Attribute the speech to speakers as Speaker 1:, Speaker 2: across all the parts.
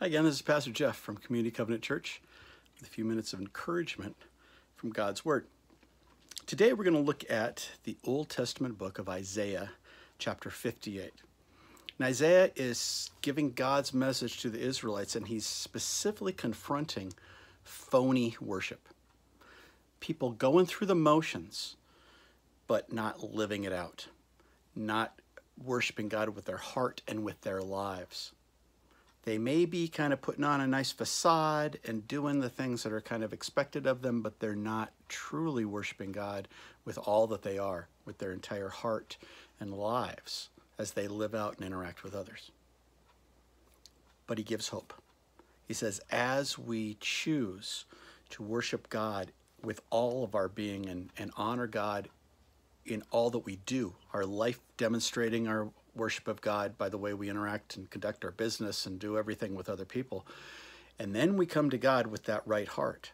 Speaker 1: Hi again, this is Pastor Jeff from Community Covenant Church with a few minutes of encouragement from God's Word. Today we're going to look at the Old Testament book of Isaiah, chapter 58. And Isaiah is giving God's message to the Israelites, and he's specifically confronting phony worship. People going through the motions, but not living it out, not worshiping God with their heart and with their lives. They may be kind of putting on a nice facade and doing the things that are kind of expected of them, but they're not truly worshiping God with all that they are, with their entire heart and lives as they live out and interact with others. But he gives hope. He says, as we choose to worship God with all of our being and, and honor God in all that we do, our life demonstrating our worship of God by the way we interact and conduct our business and do everything with other people. And then we come to God with that right heart.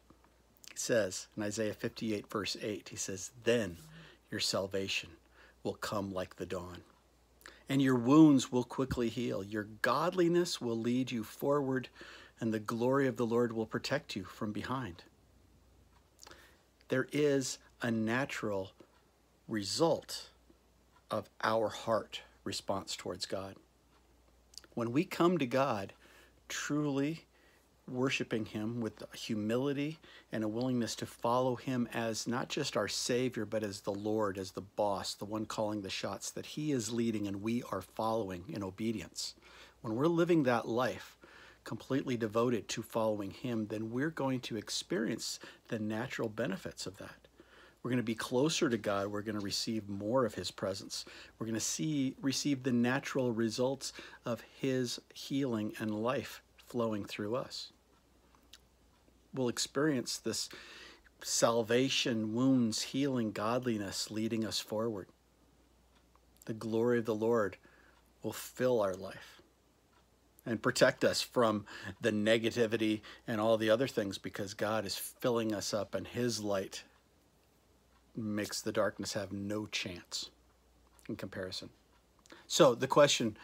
Speaker 1: He says in Isaiah 58, verse 8, he says, Then your salvation will come like the dawn, and your wounds will quickly heal. Your godliness will lead you forward, and the glory of the Lord will protect you from behind. There is a natural result of our heart response towards God. When we come to God truly worshiping Him with humility and a willingness to follow Him as not just our Savior, but as the Lord, as the boss, the one calling the shots, that He is leading and we are following in obedience. When we're living that life, completely devoted to following Him, then we're going to experience the natural benefits of that. We're going to be closer to God. We're going to receive more of His presence. We're going to see receive the natural results of His healing and life flowing through us. We'll experience this salvation, wounds, healing, godliness leading us forward. The glory of the Lord will fill our life and protect us from the negativity and all the other things because God is filling us up and His light makes the darkness have no chance in comparison. So the question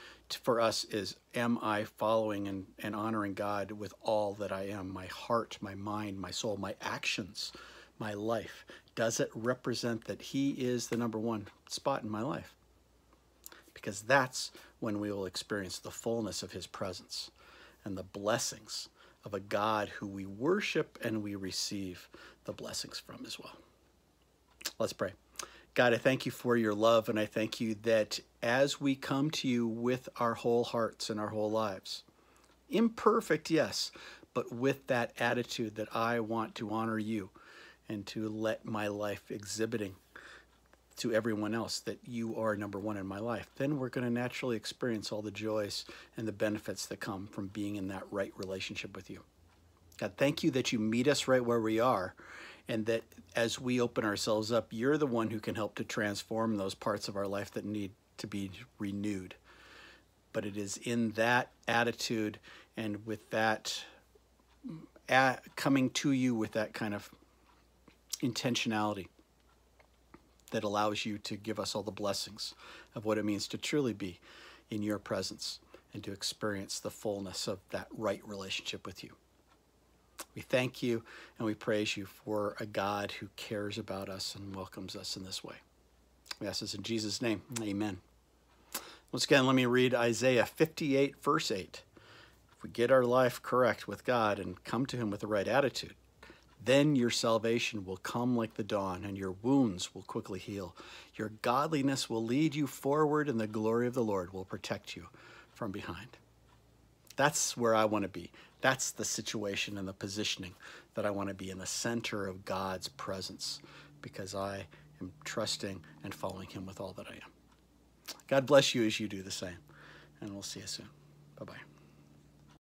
Speaker 1: for us is Am I following and, and honoring God with all that I am? My heart, my mind, my soul, my actions, my life. Does it represent that He is the number one spot in my life? Because that's when we will experience the fullness of His presence and the blessings of a God who we worship and we receive the blessings from as well. Let's pray. God, I thank you for your love, and I thank you that as we come to you with our whole hearts and our whole lives, imperfect, yes, but with that attitude that I want to honor you and to let my life exhibiting to everyone else that you are number one in my life, then we're going to naturally experience all the joys and the benefits that come from being in that right relationship with you. God, thank you that you meet us right where we are and that as we open ourselves up, you're the one who can help to transform those parts of our life that need to be renewed. But it is in that attitude and with that coming to you with that kind of intentionality that allows you to give us all the blessings of what it means to truly be in your presence and to experience the fullness of that right relationship with you. We thank you and we praise you for a God who cares about us and welcomes us in this way. We ask this in Jesus' name. Amen. Once again, let me read Isaiah 58, verse 8. If we get our life correct with God and come to Him with the right attitude, then your salvation will come like the dawn, and your wounds will quickly heal. Your godliness will lead you forward, and the glory of the Lord will protect you from behind. That's where I want to be. That's the situation and the positioning that I want to be in the center of God's presence because I am trusting and following Him with all that I am. God bless you as you do the same. And we'll see you soon. Bye bye.